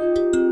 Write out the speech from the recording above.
you